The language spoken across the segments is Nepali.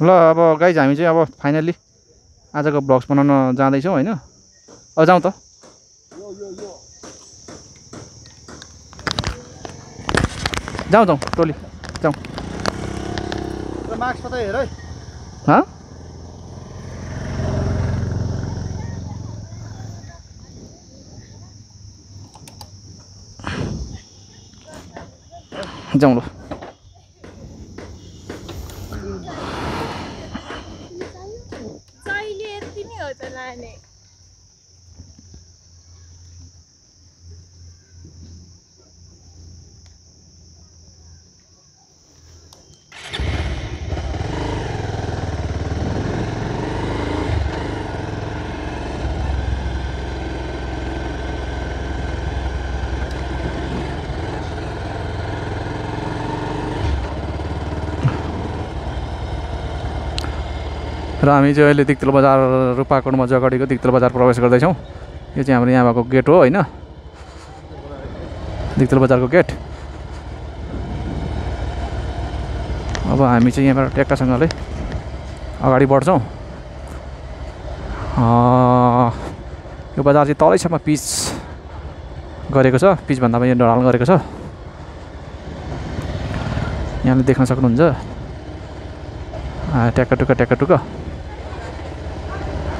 ल अब गाइज हामी चाहिँ अब फाइनल्ली आजको ब्लग्स बनाउन जाँदैछौँ होइन? अब जाउँ त। जाउँ जाउँ टोली जाउँ। मार्क्स हेर है। हँ? जाउँ ल चाहिने यति नै र हामी चाहिँ अहिले दिक्तेल बजार रूपाकोटमा जगडीको दिक्तेल बजार प्रवेश गर्दैछौँ। यो चाहिँ हाम्रो यहाँ भएको गेट हो होइन? दिक्तेल बजारको गेट। अब हामी चाहिँ यहाँबाट ट्याक्कासँगले अगाडि बढ्छौँ। यो बजार चाहिँ तलैसम्म पिच गरेको छ पिचभन्दा पनि यो ढलाल गरेको छ। यहाँले देख्न सक्नुहुन्छ। ट्याक्का टुक्का ट्याक्का टुक्का।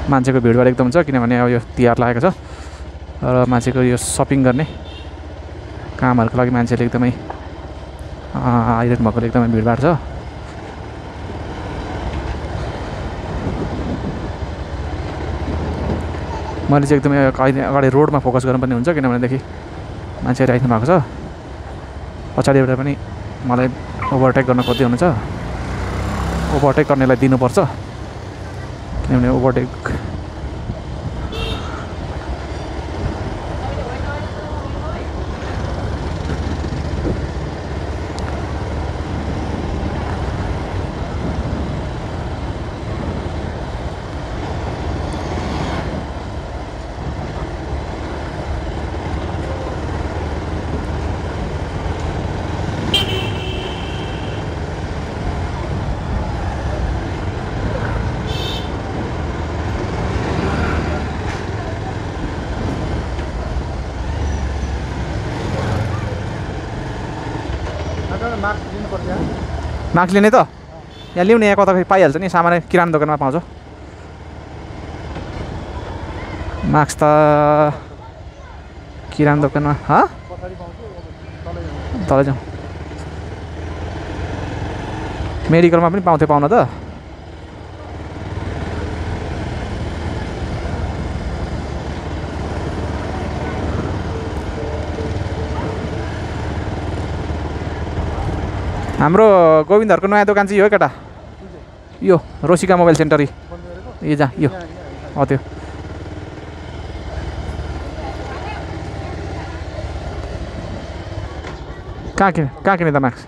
मान्छेको भिडभाड एकदम छ किनभने अब यो तिहार लागेको छ र मान्छेको यो सपिङ गर्ने कामहरूको लागि मान्छेले एकदमै आइरहनु भएकोले एकदमै भिडभाड छ। मैले चाहिँ एकदमै अहिले अगाडि रोडमा फोकस गर्नुपर्ने हुन्छ किनभनेदेखि मान्छेहरू आइदिनु भएको छ। पछाडिबाट पनि मलाई ओभरटेक गर्न खोज्दै हुनुहुन्छ। ओभरटेक गर्नेलाई दिनुपर्छ। किनभने ओभरटेक मार्क्स लिने त? यहाँ ल्याउने यहाँ कता खोइ पाइहाल्छ नि? सामान्य किराना दोकानमा पाउँछ। मार्क्स त किराना दोकानमा तल जाउँ। मेडिकलमा पनि पाउँथ्यो पाउन त। हाम्रो गोविन्दहरूको नयाँ दोकान चाहिँ यो केटा। यो रोसिका मोबाइल सेन्टर यी। जहाँ यो। हो त्यो। कहाँ किने कहाँ किने त मार्क्स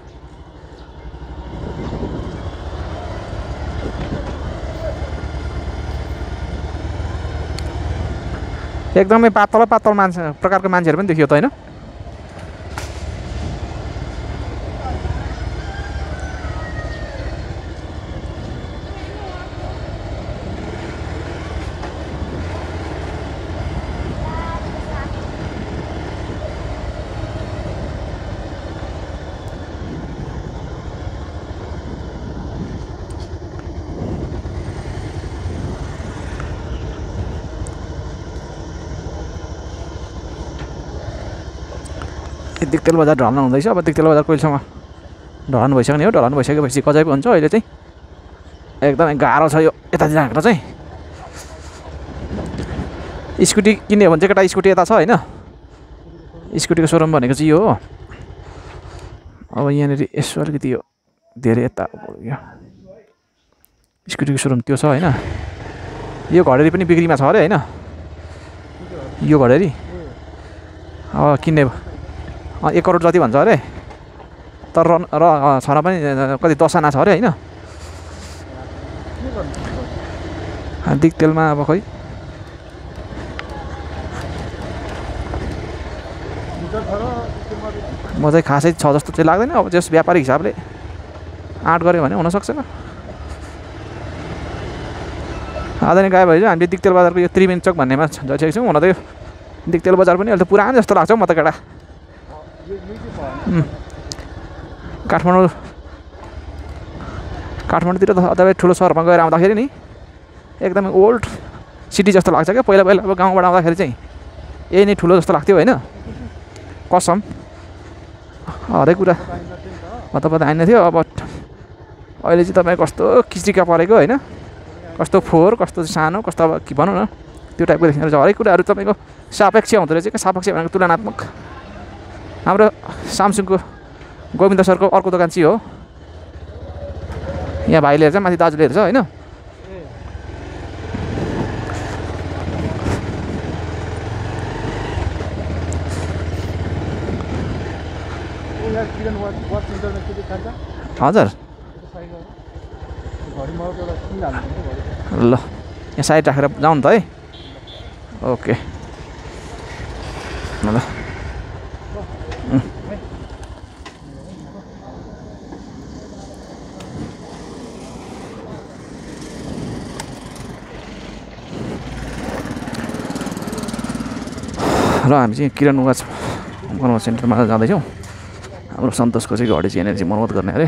एकदमै पातलो पातलो मान्छे प्रकारको मान्छेहरू पनि देखियो त होइन? यो दिक्तेल बजार ढल्न हुँदैछ। अब दिक्तेल बजार कहिलेसम्म ढलान नि हो। ढलान भइसकेपछि कजै पो हुन्छ अहिले चाहिँ। एकदमै गाह्रो छ यो यता जाँक्रो चाहिँ। स्कुटी किन्ने हो भने चाहिँ केटा स्कुटी यता छ होइन? स्कुटीको सोरुम भनेको चाहिँ यो हो। अब यहाँनिर यसो अलिकति यो धेरै यता यो स्कुटीको सोरुम त्यो छ होइन। यो घडेरी पनि बिक्रीमा छ अरे होइन? यो घडेरी? अब किन्ने एक करोड जति भन्छ अरे। तर र र छन पनि कति दसजना छ अरे होइन? दिगतेलमा अब खै भित्र छ र त्यसमा म चाहिँ खासै छ जस्तो चाहिँ लाग्दैन अब जस व्यापारिक हिसाबले। आँट गऱ्यो भने हुनसक्छ आधा नै गायब भइसक्यो हामीले दिक्तेल बजारको यो त्रिवेणी चोक भन्नेमा गइसकेको छौँ। हुन त यो दिक्तेल बजार पनि अहिले त पुरानो जस्तो लाग्छ म त केटा। काठमाडौँ काठमाडौँतिर त अथवा ठुलो सहरमा गएर आउँदाखेरि नि एकदमै ओल्ड सिटी जस्तो लाग्छ क्या पहिला पहिला अब गाउँबाट आउँदाखेरि चाहिँ यही नै ठुलो जस्तो लाग्थ्यो होइन कसम हरेक कुरा पत्ता आइन थियो अब अहिले चाहिँ तपाईँ कस्तो किचिका परेको होइन कस्तो फोहोर कस्तो सानो कस्तो अब के भनौँ न त्यो टाइपको देखिँदो रहेछ हरेक कुराहरू तपाईँको सापेक्ष हुँदो रहेछ क्या सापेक्ष भनेको तुलनात्मक हाम्रो सामसुङको गोविन्द सरको अर्को दोकान चाहिँ हो। यहाँ भाइले हेर्छ माथि दाजुले हेर्छ होइन? हजुर। ल यहाँ साइड राखेर जाउँ न त है। ओके। ल। र हामी चाहिँ किरण वाच मर्मत सेन्टरमा जाँदैछौँ। हाम्रो सन्तोषको चाहिँ घडी चाहिँ यहाँनिर चाहिँ मर्मत गर्ने अरे।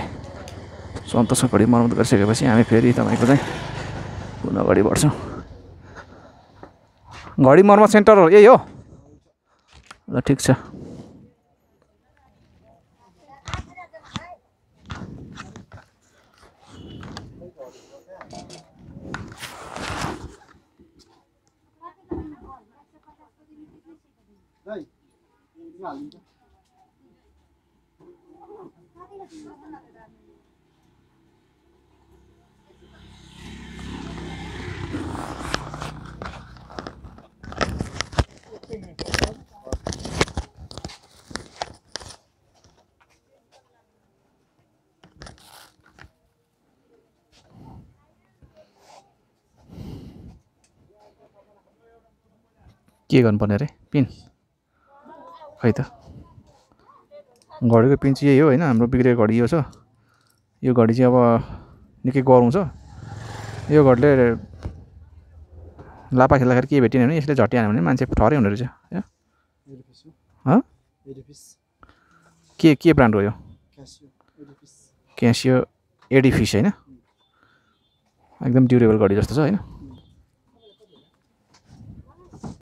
सन्तोषको घडी मर्मत गरिसकेपछि हामी फेरि तपाईँको चाहिँ पुनः अगाडि बढ्छौँ। घडी मर्मत सेन्टर यही हो। ल ठिक छ। दाइ किन हालिदिन्छ के गर्नुपर्ने अरे पिन खै त? घडीको पिन चाहिँ यही हो होइन हाम्रो बिग्रेको घडी यो छ। यो घडी चाहिँ अब निकै गरौँ छ। यो घडीले लापा खेल्दाखेरि केही भेटिएन भने यसले झट्टिहाल्यो भने मान्छे ठहरै हुने रहेछ के के ब्रान्ड हो यो? क्यासियो एडिफिस होइन? एकदम ड्युरेबल घडी जस्तो छ होइन?